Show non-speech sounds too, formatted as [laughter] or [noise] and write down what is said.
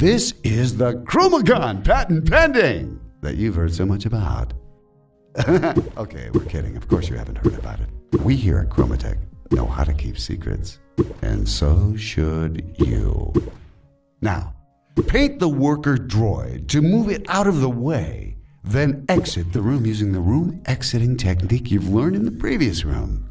This is the ChromaGun patent pending that you've heard so much about. [laughs] okay, we're kidding. Of course you haven't heard about it. We here at ChromaTec know how to keep secrets, and so should you. Now, paint the worker droid to move it out of the way, then exit the room using the room exiting technique you've learned in the previous room.